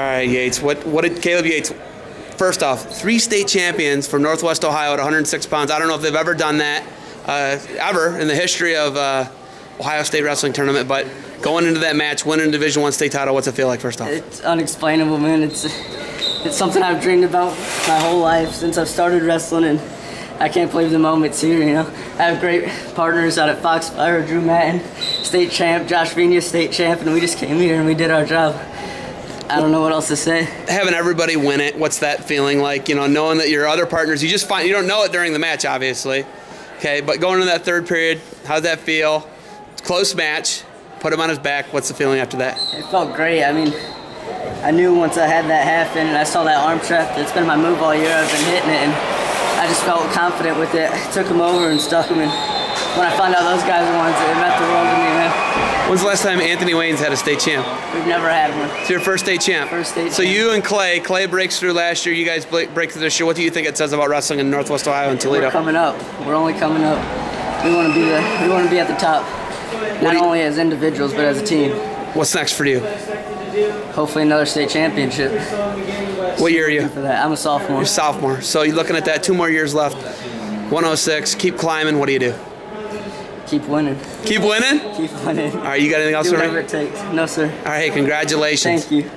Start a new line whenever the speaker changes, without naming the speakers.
right, Yates. What what did Caleb Yates? First off, three state champions from Northwest Ohio at 106 pounds. I don't know if they've ever done that uh, ever in the history of uh, Ohio State wrestling tournament, but going into that match, winning Division One state title, what's it feel like? First off,
It's unexplainable, man. It's it's something I've dreamed about my whole life since I've started wrestling, and I can't believe the moment's here. You know, I have great partners out at Foxfire, Drew Matton, state champ, Josh Vina, state champ, and we just came here and we did our job. I don't know what else to say.
having everybody win it, what's that feeling like? You know, knowing that your other partners, you just find you don't know it during the match, obviously. Okay, but going into that third period, how's that feel? Close match. Put him on his back. What's the feeling after that?
It felt great. I mean, I knew once I had that half in and I saw that arm trap, it's been my move all year. I've been hitting it, and I just felt confident with it. I took him over and stuck him, and when I found out those guys were ones, it meant the world to me, man.
When's the last time Anthony Wayne's had a state champ?
We've never had one.
It's your first state champ.
First state
So
champ.
you and Clay, Clay breaks through last year. You guys break through this year. What do you think it says about wrestling in Northwest Ohio and Toledo?
We're coming up. We're only coming up. We want to be the. We want to be at the top. Not only as individuals, but as a team.
What's next for you?
Hopefully, another state championship.
What year are you?
For that, I'm a sophomore.
You're sophomore. So you're looking at that. Two more years left. 106. Keep climbing. What do you do?
Keep winning.
Keep winning.
Keep winning.
All right. You got anything else
Do
for me?
whatever it takes. No, sir.
All right. Hey, congratulations.
Thank you.